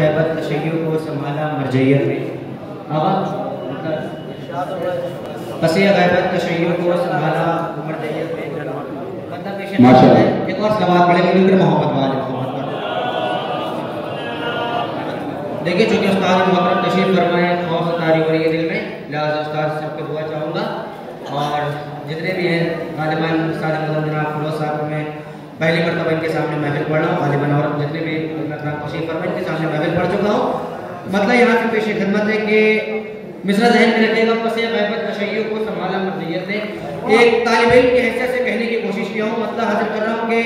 हैबत तशय्युर को संभाला मरजैयत ने अब पसे गैबत तशय्युर को संभाला मरजैयत मतलब एक और सवाल पढ़ेंगे मोहब्बत वाले। देखिए चूँकि उस्ताद मोहतरम तशरीफ़ फरमाए खौफ तारी हो रही है दिल में लिहाजा उस्ताद सबके दुआ चाहूँगा। और जितने भी हैं मदन जनाब फिरोज साहब मैं पहली मरतबा इनके सामने महफिल पढ़ रहा हूँ गालिबान और जितने भी मतलब यहाँ से पेश खिदमत है कि मिसरा जहन में रखेगा पसे गैबत तशय्युर को संभाला मर्जियत ने एक तालिब इल्म की हैसियत से कहने की कोशिश किया हूँ मतलब हाजिर कर रहा हूँ कि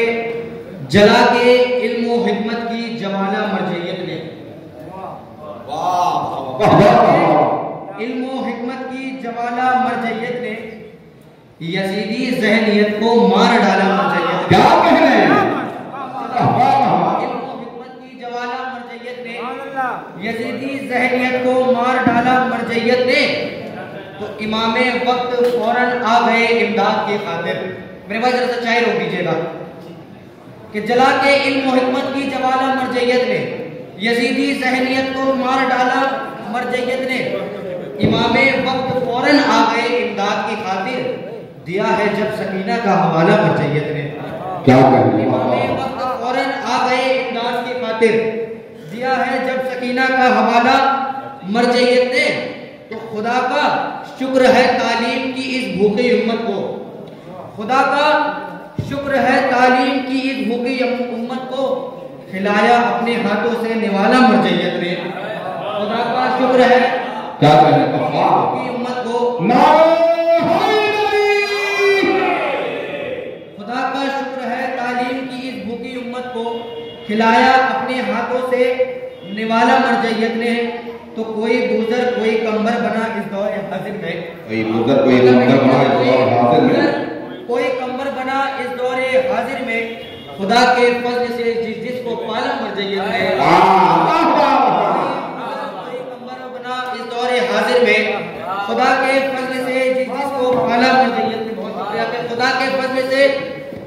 जला के इल्म व हिकमत की जवाला मर्जियत ने इल्म व की जवाला मरजैयत ने यजीदी जहनियत को मार डाला मरजैयत यजीदी जहनीत को मार डाला मरजैयत ने तो इमाम वक्त फ़ौरन आ गए इमदाद की खातिर। मेरे भाई जरा सच्चाई रोक दीजिएगा। कि जला के इल्म व हिकमत की जवाला मरजैयत ने यजीदी जहनीत को मार डाला मरजैयत ने इमाम वक्त फ़ौरन आ गए इमदाद की खातिर। दिया है जब सकीना का हवाला मरजैयत ने। क्या इमाम। वक्त फ़ौरन आ गए इमदाद की खातिर। सकीना का हवाला मरजैयत ने तो खुदा का शुक्र है तालीम की इस भूखी उम्मत को। खुदा का शुक्र है तालीम की इस भूखी उम्मत को खिलाया अपने हाथों से निवाला मरजैयत ने खुदा का शुक्र है क्या हैं? भूखी उम्मत को खुदा का शुक्र है तालीम की इस भूखी उम्मत को खिलाया अपने हाथों से निवाला मरजैयत ने तो कोई गुजर कोई कंबर बना इस दौर हाजिर में कोई मुदर कोई मुदर बना इस दौर हाजिर में कोई कंबर बना इस दौरे हाजिर में खुदा के फजल से जिस जिसको पाला मरजैयत ने वाह वाह वाह कोई कंबर बना इस दौरे हाजिर में खुदा के फजल से जिस जिसको पाला मरजैयत ने बहुत शुक्रिया। कि खुदा के फजल से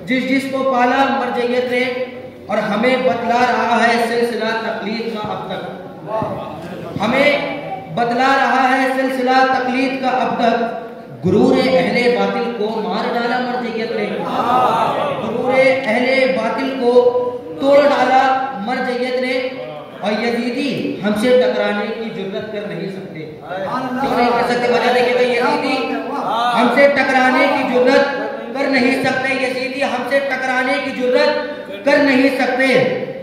जिस जिसको पाला मरजैयत ने और हमें बतला रहा है सिलसिला तकलीद का अब तक। हमें बतला रहा है सिलसिला तकलीद का अब तक। गुरूर अहले बातिल को मार डाला मरजैयत ने। गुरूर अहले बातिल को तोड़ डाला मरजैयत ने। और यजीदी हमसे टकराने की ज़रूरत कर नहीं सकते। क्यों नहीं कर सकते? वजह देखिएगा यजीदी हमसे टकराने की ज़रूरत कर नहीं सकते। यजीदी हमसे टकराने की ज़रूरत कर नहीं सकते।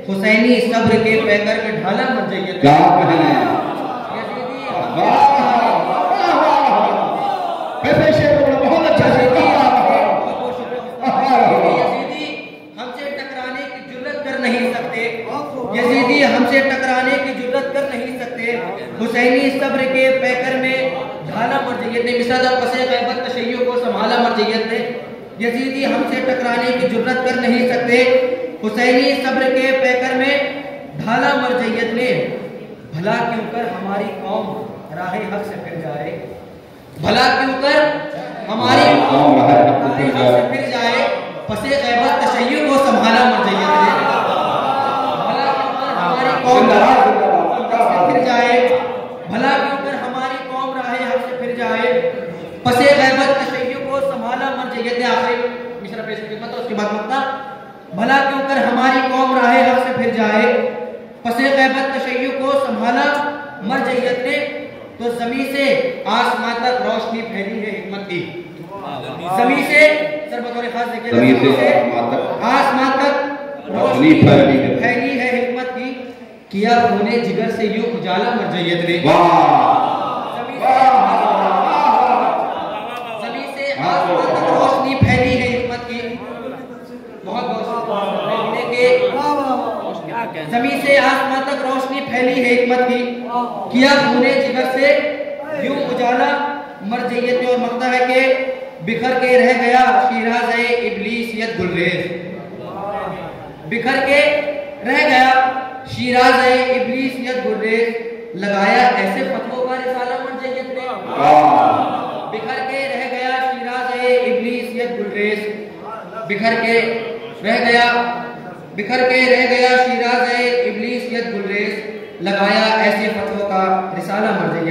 हुसैनी सब्र के पैकर में ढाला मरजैयत क्या कह? रहे हैं। यजीदी वाह वाह वाह वैसे शेर को बहुत अच्छा शेर हमसे टकराने की जुर्रत कर नहीं सकते। यजीदी हमसे टकराने की जुर्रत कर नहीं सकते। हुसैनी सब्र के पैकर में ढाला मरजैयत ने मिसाल पसे गैबत तशय्यो को संभाला मर मरजैयत ने यजीदी हमसे टकराने की जुर्रत कर नहीं सकते। हुसैनी सब्र के पैकर में ढाला मरजैत ने भला क्यों कर हमारी कौम राह हक से फिर जाए। भला क्यों कर हमारी कौम राह हक से फिर जाए फसे गैबत तशैय को संभाला मरजैत ने। भला क्यों कर हमारी कौम जिंदाबाद, राह जिंदाबाद, हक से फिर जाए भला क्यों कर हमारी कौम राह हक से फिर जाए फसे गैबत तशय्यो को संभाला मरजैयत ने आखिरी मिश्रा पेश खिदमत और उसके बाद मक्ता भला क्यों कर हमारी कौम राह हक से फिर जाए फसे गैबत तशय्यो संभाला मरजैयत ने तो जमी से आसमान तक रोशनी फैली है हिकमत की। जमी से सर बतौर खास जमी से आसमान तक रोशनी फैली है। फैली है हिकमत की किया होने जिगर से यूँ उजाला मरजैयत ने। जमी से आसमान तक रोशनी फैली है हिकमत की। बहुत बहुत के जमी से आसमान तक रोशनी फैली है हिकमत की। किया खूने जिगर से, यूँ उजाला मरजैयत और मकता है कि बिखर के रह गया शिराज इबलीसियत गुलरेज। बिखर के रह गया शिराज इबलीसियत गुलरेज। लगाया ऐसे फतवों का रिसाला मरजैयत ने वाह बिखर के रह गया शिराज इबलीसियत गुलरेज। बिखर के रह गया बिखर के रह गया शिराज गुलरेज लगाया ऐसे का रिसाला मर्ज़ी